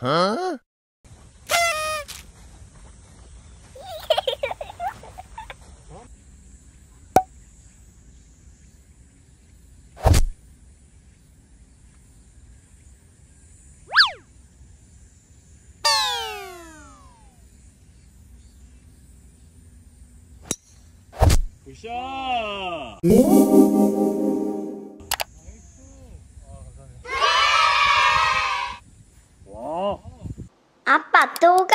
굿샷! 爸爸读稿。